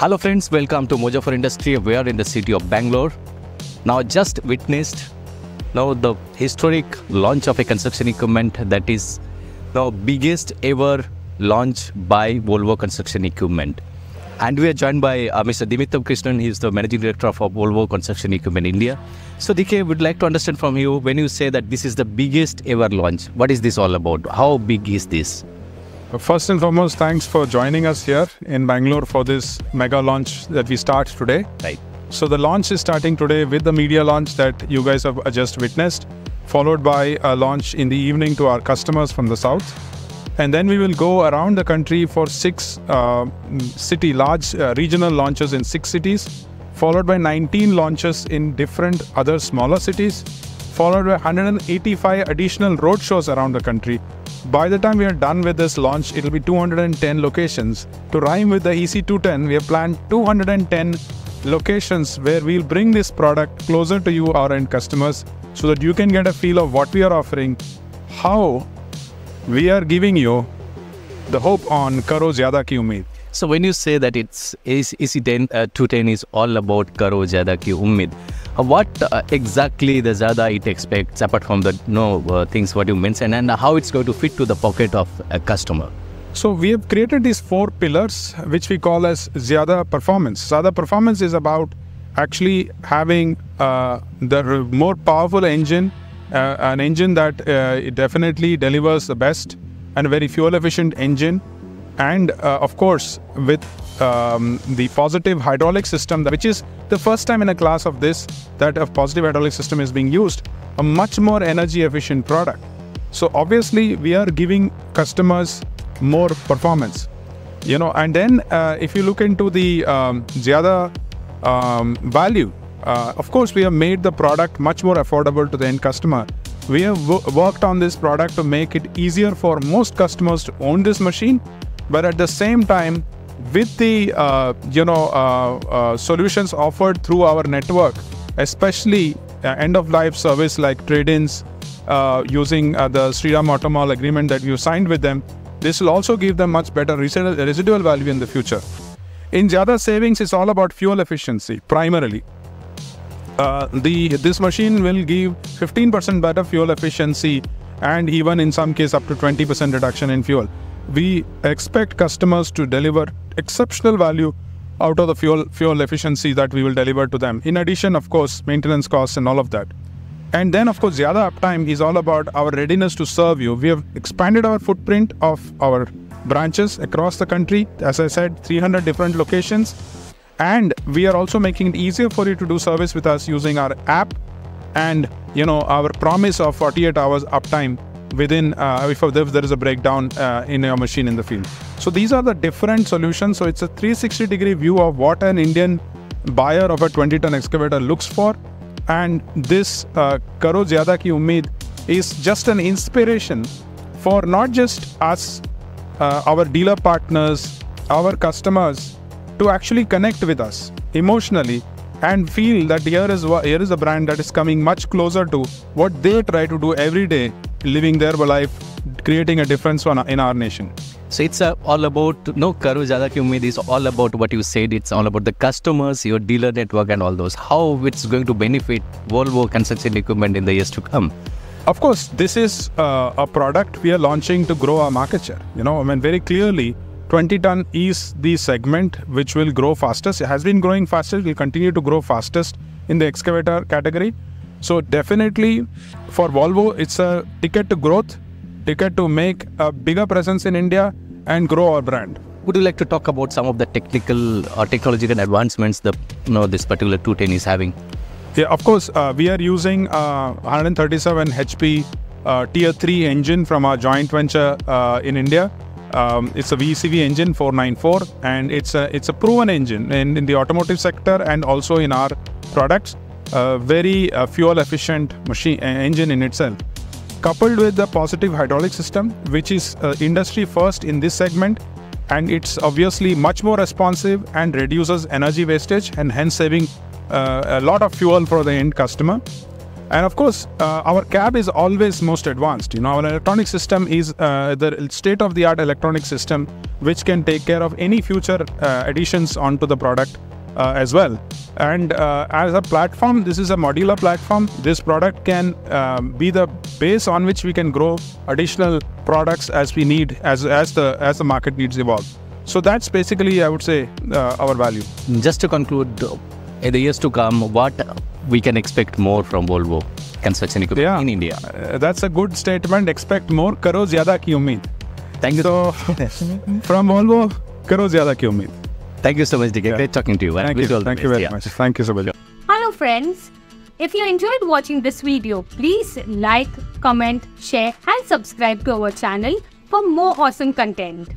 Hello friends, welcome to Mojo for Industry. We are in the city of Bangalore. Now just witnessed now the historic launch of a construction equipment that is the biggest ever launch by Volvo Construction Equipment. And we are joined by uh, Mr. Dimitrov Krishnan. He is the Managing Director of Volvo Construction Equipment India. So DK, would like to understand from you when you say that this is the biggest ever launch, what is this all about? How big is this? First and foremost, thanks for joining us here in Bangalore for this mega launch that we start today. Right. So the launch is starting today with the media launch that you guys have just witnessed, followed by a launch in the evening to our customers from the south. And then we will go around the country for six uh, city large uh, regional launches in six cities, followed by 19 launches in different other smaller cities, followed by 185 additional road shows around the country. By the time we are done with this launch, it'll be 210 locations. To rhyme with the EC210, we have planned 210 locations where we'll bring this product closer to you, our end customers, so that you can get a feel of what we are offering, how we are giving you the hope on Karo Zyada Ki Umeed. So when you say that it's EC10 uh, 210 is all about Karo Zyada Ki Umeed, what uh, exactly the Zyada it expects apart from the no uh, things what you mentioned and how it's going to fit to the pocket of a customer? So we have created these four pillars, which we call as Zyada Performance. Zyada Performance is about actually having uh, the more powerful engine, uh, an engine that uh, definitely delivers the best and a very fuel efficient engine and uh, of course with um, the positive hydraulic system which is the first time in a class of this that a positive hydraulic system is being used a much more energy efficient product. So obviously we are giving customers more performance. You know and then uh, if you look into the um, zyada um, value uh, of course we have made the product much more affordable to the end customer. We have worked on this product to make it easier for most customers to own this machine but at the same time with the uh, you know uh, uh, solutions offered through our network especially uh, end of life service like trade-ins uh, using uh, the Shriram Automall agreement that you signed with them this will also give them much better residual residual value in the future. In Zyada savings it's all about fuel efficiency primarily. The this machine will give 15% better fuel efficiency and even in some case up to 20% reduction in fuel we expect customers to deliver exceptional value out of the fuel fuel efficiency that we will deliver to them. In addition, of course, maintenance costs and all of that. And then, of course, the other uptime is all about our readiness to serve you. We have expanded our footprint of our branches across the country. As I said, 300 different locations. And we are also making it easier for you to do service with us using our app and, you know, our promise of 48 hours uptime within uh, if there is a breakdown uh, in your machine in the field. So these are the different solutions. So it's a 360 degree view of what an Indian buyer of a 20 ton excavator looks for. And this uh, Karo Zyada Ki Umeed is just an inspiration for not just us, uh, our dealer partners, our customers to actually connect with us emotionally and feel that here is here is a brand that is coming much closer to what they try to do every day living their life, creating a difference in our nation. So it's uh, all about no Karo Zyada Ki Umeed is all about what you said. It's all about the customers, your dealer network, and all those. How it's going to benefit Volvo construction equipment in the years to come. Of course, this is uh, a product we are launching to grow our market share. You know, I mean, very clearly, 20 ton is the segment which will grow fastest. It has been growing fastest. Will continue to grow fastest in the excavator category. So definitely for Volvo, it's a ticket to growth, ticket to make a bigger presence in India and grow our brand. Would you like to talk about some of the technical or technological advancements that you know, this particular 210 is having? Yeah, of course, uh, we are using uh, 137 HP uh, Tier 3 engine from our joint venture uh, in India. Um, it's a VCV engine 494 and it's a it's a proven engine in, in the automotive sector and also in our products a very uh, fuel efficient machine uh, engine in itself coupled with the positive hydraulic system which is uh, industry first in this segment and it's obviously much more responsive and reduces energy wastage and hence saving uh, a lot of fuel for the end customer And of course, uh, our cab is always most advanced. You know, our electronic system is uh, the state-of-the-art electronic system, which can take care of any future additions onto the product uh, as well. And uh, as a platform, this is a modular platform. This product can um, be the base on which we can grow additional products as we need, as, as, the, as the market needs evolve. So that's basically, I would say, uh, our value. Just to conclude, in the years to come, what we can expect more from Volvo construction equipment yeah, in India? Uh, that's a good statement. Expect more. Karo zyada ki umeed. Thank you. So, from Volvo, karo zyada ki umeed. Thank you so much, DK. Great talking to you. and Thank you. all the Thank you very Yeah. much. Thank you so much. Hello friends. If you enjoyed watching this video, please like, comment, share and subscribe to our channel for more awesome content.